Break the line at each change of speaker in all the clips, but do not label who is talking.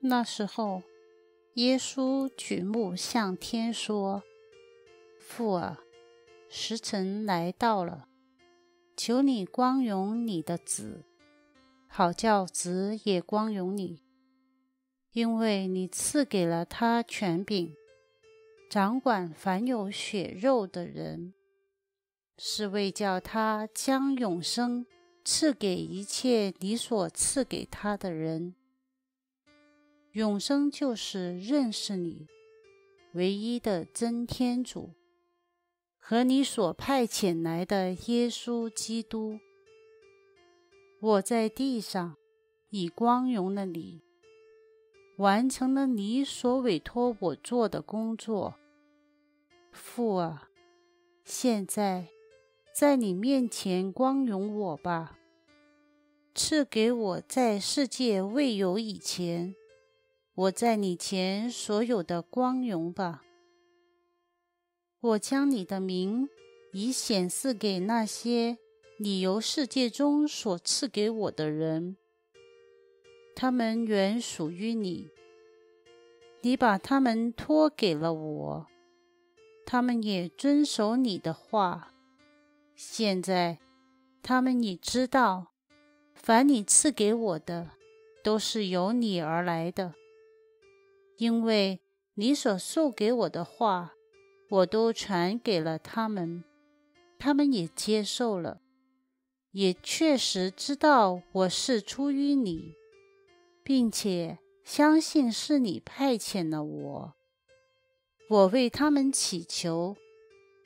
那时候，耶稣举目向天说：“父啊，时辰来到了，求你光荣你的子，好叫子也光荣你，因为你赐给了他权柄，掌管凡有血肉的人，是为叫他将永生赐给一切你所赐给他的人。”永生就是认识你，唯一的真天主和你所派遣来的耶稣基督。我在地上已光荣了你，完成了你所委托我做的工作。父啊，现在在你面前光荣我吧，赐给我在世界未有以前。我在你前所有的光荣吧，我将你的名已显示给那些你由世界中所赐给我的人，他们原属于你，你把他们托给了我，他们也遵守你的话。现在，他们已知道，凡你赐给我的，都是由你而来的。因为你所授给我的话，我都传给了他们，他们也接受了，也确实知道我是出于你，并且相信是你派遣了我。我为他们祈求，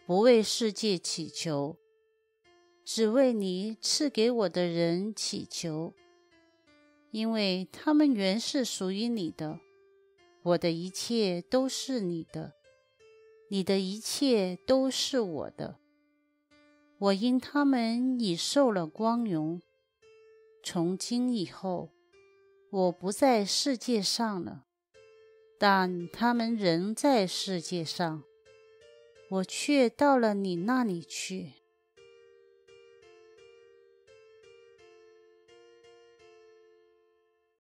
不为世界祈求，只为你赐给我的人祈求，因为他们原是属于你的。我的一切都是你的，你的一切都是我的。我因他们已受了光荣。从今以后，我不在世界上了，但他们仍在世界上，我却到了你那里去。